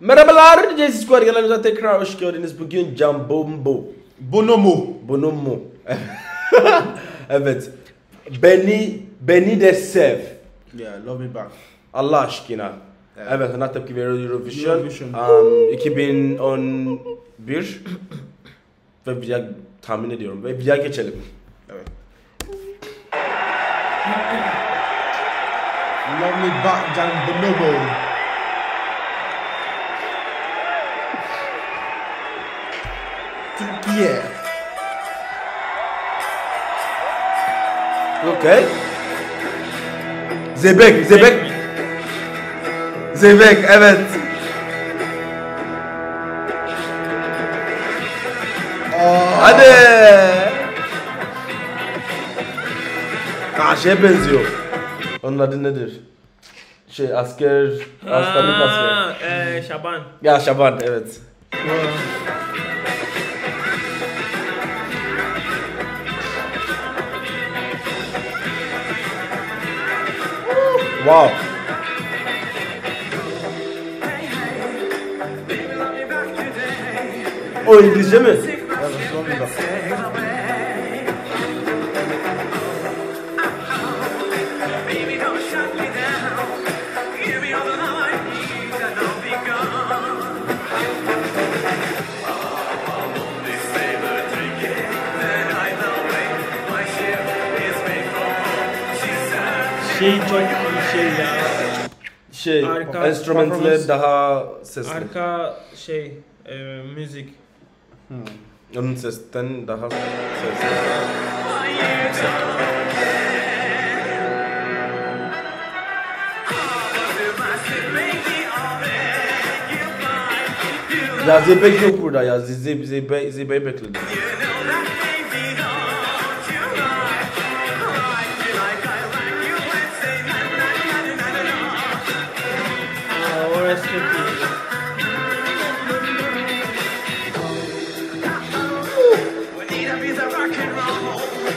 Merhabalar DJ Squad kanalımıza tekrar hoş geldiniz. Bugün Can Bombo. Bonomo. Bonomo. evet. Beni beni de sev. Yeah, love me back. Allah aşkına. Evet. Evet, sana tepki veriyoruz Eurovision. Eurovision. Um, 2011 ve videoya tahmin ediyorum ve videoya geçelim. Evet. love me back, Can Türkiye. Okay. Zebek, Zebek. Zebek, evet. Aa, Hadi. Aa şeye benziyor. Onun adı nedir? Şey asker, askerlik asker. Ha, e, Şaban. Ya Şaban evet. Wow. O İngilizce mi? evet, said, Şey çok şey ya. Şey, Arka enstrümantle daha sesli. Arka şey e, müzik. Onun sesten daha sesli. Ya Zeybek yok burada ya. Zeybek Zeybek Zeybek bekledim.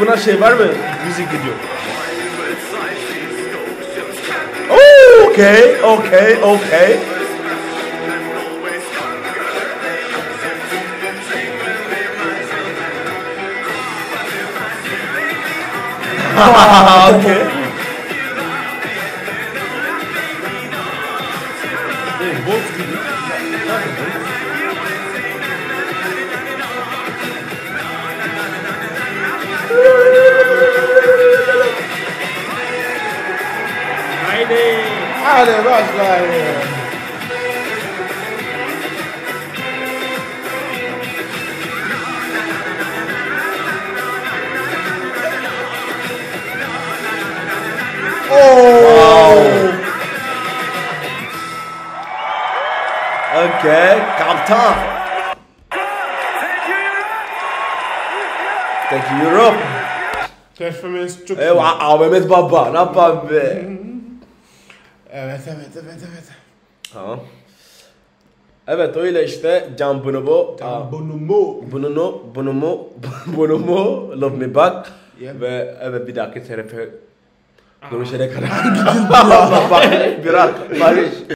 buna şey var mı? Müzik video. Oh, okay, okay, okay. okay. Hey, Haydi. Hadi başlayalım. Oh. Okay, kaptan. Thank you Europe. Performans çok iyi. Eyvah Aa, Mehmet Baba ne be. Evet, evet, evet, evet. Tamam. Evet öyle işte Can Bonobo. Aa, Bonomo. Bonomo, Bonomo, Bonomo, Love Me Back. Yep. Ve evet bir dahaki tarafa görüşene kadar. Bak, bırak, barış.